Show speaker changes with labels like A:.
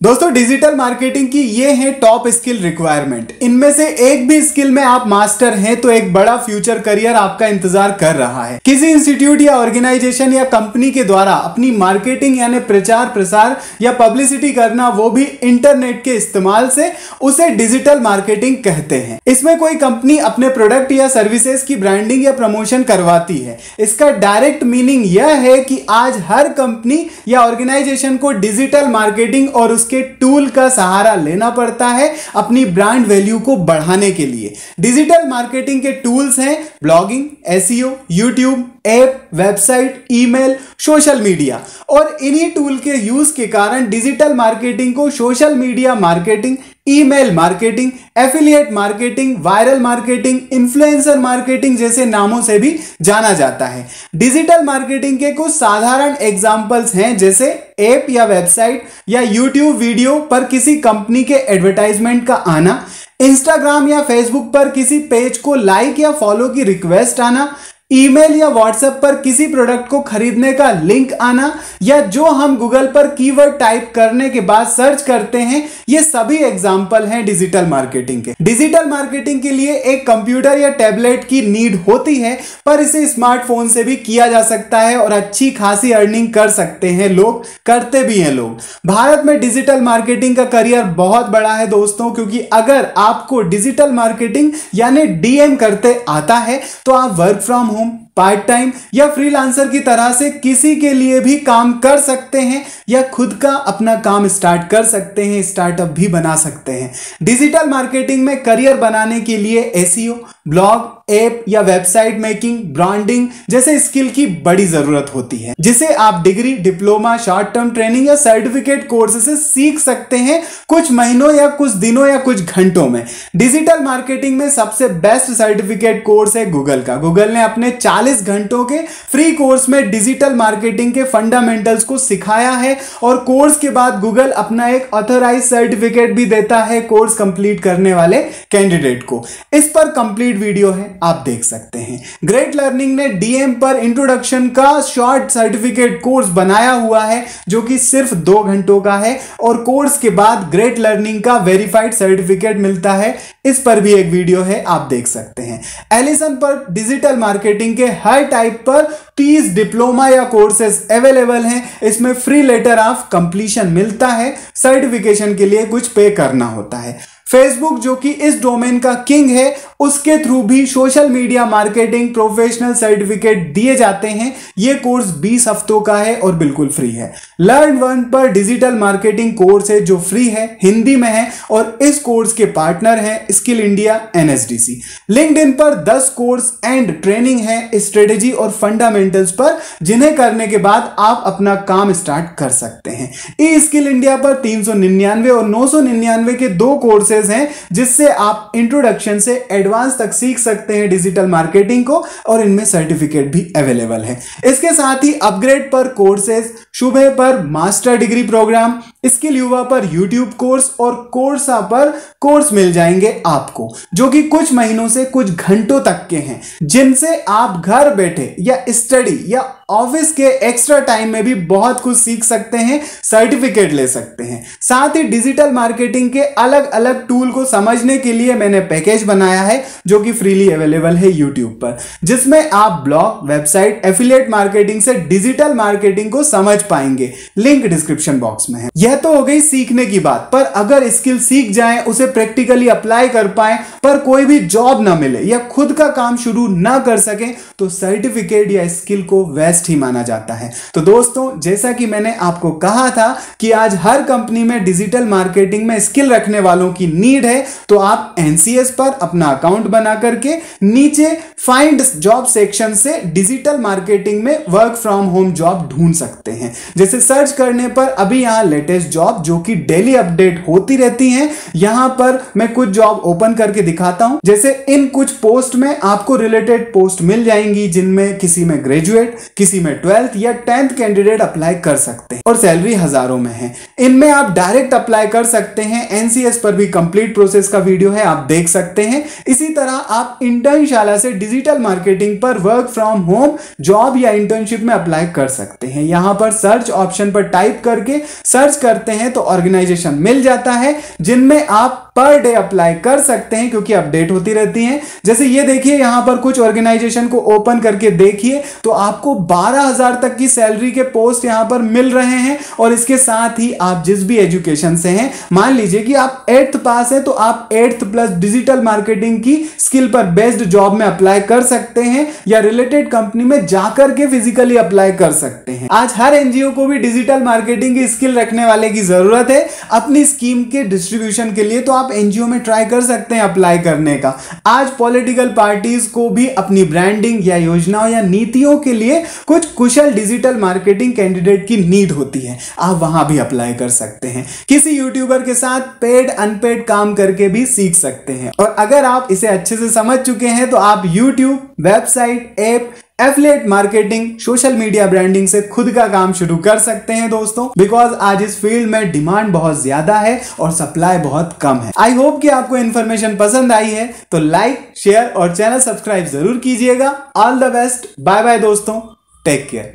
A: दोस्तों digital marketing की ये है टॉप स्किल रिक्वायरमेंट इनमें से एक भी स्किल में आप मास्टर हैं तो एक बड़ा फ्यूचर करियर आपका इंतज़ार कर रहा है। किसी इंस्टीट्यूट या ऑर्गेनाइजेशन या कंपनी के द्वारा अपनी मार्केटिंग यानी प्रचार प्रसार या पब्लिसिटी करना, वो भी इंटरनेट के इस्तेमाल से उसे डिजिटल मार्केटिंग कहते हैं। इसमें कोई कंपनी अपने प्रोडक्ट या सर्विसेज़ की ब्रांडिंग या प्रमोशन करवाती है। इसका डायरेक्ट मीनिंग यह है कि आज हर कंपनी या ऑर्गेनाइजेशन को डिजिटल मार्केटिंग और उसके टूल का सहारा लेना पड़ता है अपनी ब्रांड वैल्यू को बढ़ाने के लिए। डिजिटल मार्केटिंग के टूल्स हैं blogging SEO YouTube app, website, email, social media. और इन्हीं टूल के यूज़ के कारण डिजिटल मार्केटिंग को social media marketing email marketing affiliate marketing viral marketing influencer marketing जैसे नामों से भी जाना जाता है। डिजिटल मार्केटिंग के कुछ साधारण एग्जाम्पल्स हैं जैसे ऐप या वेबसाइट या यूट्यूब वीडियो पर किसी कंपनी के एडवर्टाइजमेंट का आना इंस्टाग्राम या फेसबुक पर किसी पेज को लाइक या फॉलो की रिक्वेस्ट आना ईमेल या व्हाट्सएप पर किसी प्रोडक्ट को खरीदने का लिंक आना या जो हम गूगल पर कीवर्ड टाइप करने के बाद सर्च करते हैं, ये सभी एग्ज़ाम्पल हैं डिजिटल मार्केटिंग के। डिजिटल मार्केटिंग के लिए एक कंप्यूटर या टैबलेट की नीड होती है, पर इसे स्मार्टफ़ोन से भी किया जा सकता है और अच्छी खासी अर्निंग कर सकते हैं लोग, करते भी हैं लोग। भारत में डिजिटल मार्केटिंग का करियर बहुत बड़ा है दोस्तों, क्योंकि अगर आपको डिजिटल मार्केटिंग यानी डीएम करते आता है तो आप work from home part time या फ्रीलांसर की तरह से किसी के लिए भी काम कर सकते हैं या खुद का अपना काम स्टार्ट कर सकते हैं स्टार्टअप भी बना सकते हैं। डिजिटल मार्केटिंग में करियर बनाने के लिए एसईओ ब्लॉग ऐप या वेबसाइट मेकिंग, ब्रांडिंग जैसे स्किल की बड़ी ज़रूरत होती है, जिसे आप degree, diploma short term training या सर्टिफिकेट कोर्स से सीख सकते हैं कुछ महीनों या कुछ दिनों या कुछ घंटों में। डिजिटल मार्केटिंग में सबसे बेस्ट सर्टिफिकेट कोर्स है गूगल का। गूगल ने अपने 40 40 घंटों के फ्री कोर्स में डिजिटल मार्केटिंग के फंडामेंटल्स को सिखाया है और कोर्स के बाद गूगल अपना एक ऑथोराइज सर्टिफिकेट भी देता है कोर्स कंप्लीट करने वाले कैंडिडेट को। इस पर कंप्लीट वीडियो है। आप देख सकते हैं। ग्रेट लर्निंग ने डीएम पर इंट्रोडक्शन का शॉर्ट सर्टिफिकेट कोर्स बनाया हुआ है, जो कि सिर्फ़ दो घंटों का है, और कोर्स के बाद ग्रेट लर्निंग का वेरीफाइड सर्टिफिकेट मिलता है। इस पर भी एक वीडियो है, आप देख सकते हैं। एलिसन पर डिजिटल मार्केटिंग के हर टाइप पर 30 डिप्लोमा या कोर्सेज अवेलेबल हैं। इसमें फ्री लेटर ऑफ़ कंप्लीशन मिलता है। सर्टिफिकेशन के लिए कुछ पे करना होता है। फेसबुक जो कि इस डोमेन का किंग है उसके थ्रू भी social media marketing professional certificate दिए जाते हैं। ये कोर्स 20 हफ्तों का है और बिल्कुल फ्री है। लर्न वन पर डिजिटल मार्केटिंग कोर्स है जो फ्री है, हिंदी में है और इस कोर्स के पार्टनर हैं स्किल इंडिया एनएसडीसी लिंक्डइन पर 10 कोर्स एंड ट्रेनिंग है स्ट्रेटेजी और फंडामेंटल्स पर, जिन्हें करने के बाद आप अपना काम स्टार्ट कर सकते हैं। ई स्किल इंडिया पर तीन सौ निन्यानवे और नौ सौ निन्यानवे के दो कोर्सेज हैं, जिससे आप इंट्रोडक्शन से एडवांस तक सीख सकते हैं डिजिटल मार्केटिंग को और इनमें सर्टिफिकेट भी अवेलेबल है। इसके साथ ही अपग्रेड पर कोर्सेज शुभ पर मास्टर डिग्री प्रोग्राम स्किल युवा पर यूट्यूब कोर्स और कोर्सा पर कोर्स मिल जाएँगे आपको, जो कि कुछ महीनों से कुछ घंटों तक के हैं, जिनसे आप घर बैठे या स्टडी या ऑफ़िस के एक्स्ट्रा टाइम में भी बहुत कुछ सीख सकते हैं, सर्टिफिकेट ले सकते हैं। साथ ही डिजिटल मार्केटिंग के अलग अलग टूल को समझने के लिए मैंने पैकेज बनाया है, जो कि फ्रीली अवेलेबल है यूट्यूब पर, जिसमें आप ब्लॉग, वेबसाइट, एफिलिएट मार्केटिंग से डिजिटल मार्केटिंग को समझ पाएँगे। लिंक डिस्क्रिप्शन बॉक्स में है। यह तो हो गई सीखने की बात, पर अगर स्किल सीख जाए, उसे प्रैक्टिकली अप्लाई कर पाए, पर कोई भी जॉब ना मिले, या खुद का काम शुरू ना कर सके तो सर्टिफिकेट या स्किल को वेस्ट ही माना जाता है। तो दोस्तों, जैसा कि मैंने आपको कहा था कि आज हर कंपनी में डिजिटल मार्केटिंग में स्किल रखने वालों की नीड है तो आप एनसीएस पर अपना अकाउंट बना करके नीचे फाइंड जॉब सेक्शन से डिजिटल मार्केटिंग में वर्क फ्रॉम होम जॉब ढूंढ सकते हैं। जैसे सर्च करने पर अभी यहाँ लेटेस्ट जॉब जो कि डेली अपडेट होती रहती हैं, यहाँ पर मैं कुछ जॉब ओपन करके दिखाता हूँ। जैसे इन कुछ पोस्ट में आपको रिलेटेड पोस्ट मिल जाएँगी, जिनमें किसी में ग्रेजुएट किसी में ट्वेल्थ या टेंथ कैंडिडेट अप्लाई कर सकते हैं और सैलरी हज़ारों में है। इनमें आप डायरेक्ट अप्लाई कर सकते हैं। एनसीएस पर भी कंप्लीट प्रोसेस का वीडियो है, आप देख सकते हैं। इसी तरह आप इंटर्नशाला से डिजिटल मार्केटिंग पर वर्क फ्रॉम होम जॉब या इंटर्नशिप में अप्लाई कर सकते हैं। यहाँ पर सर्च ऑप्शन पर टाइप करके सर्च करते हैं तो ऑर्गेनाइजेशन मिल जाता है, जिनमें आप पर डे अप्लाई कर सकते हैं क्योंकि अपडेट होती रहती हैं। जैसे ये देखिए, यहाँ पर कुछ ऑर्गेनाइजेशन को ओपन करके देखिए तो आपको 12000 तक की सैलरी के पोस्ट यहाँ पर मिल रहे हैं और इसके साथ ही आप जिस भी एजुकेशन से हैं, मान लीजिए कि आप एट्थ पास है तो आप एट्थ प्लस डिजिटल मार्केटिंग की स्किल पर बेस्ड जॉब में अप्लाई कर सकते हैं या रिलेटेड कंपनी में जाकर के फिजिकली अप्लाई कर सकते हैं। आज हर एनजीओ को भी डिजिटल मार्केटिंग की स्किल रखने वाले की ज़रूरत है अपनी स्कीम के डिस्ट्रीब्यूशन के लिए तो आप एनजीओ में ट्राई कर सकते हैं अप्लाई करने का। आज पॉलिटिकल पार्टीज़ को भी अपनी ब्रांडिंग या योजनाओं या नीतियों के लिए कुछ कुशल डिजिटल मार्केटिंग कैंडिडेट की नीड होती है। आप वहाँ भी अप्लाई कर सकते हैं। किसी यूट्यूबर के साथ पेड अनपेड काम करके भी सीख सकते हैं। और अगर आप इसे अच्छे से समझ चुके हैं तो आप YouTube website app affiliate marketing social media branding से खुद का काम शुरू कर सकते हैं दोस्तों। बिकॉज़ आज इस फ़ील्ड में डिमांड बहुत ज़्यादा है और सप्लाई बहुत कम है। आई होप कि आपको इन्फॉर्मेशन पसंद आई है। तो लाइक शेयर और चैनल सब्सक्राइब ज़रूर कीजिएगा। All the best bye bye दोस्तों। Peca